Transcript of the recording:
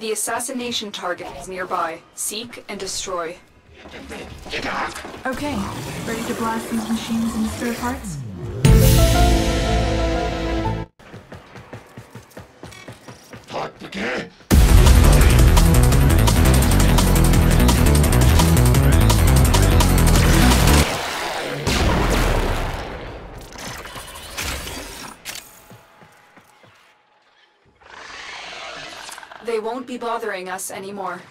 The assassination target is nearby. Seek and destroy. Okay, ready to blast these machines into spare parts? Fuck again. They won't be bothering us anymore.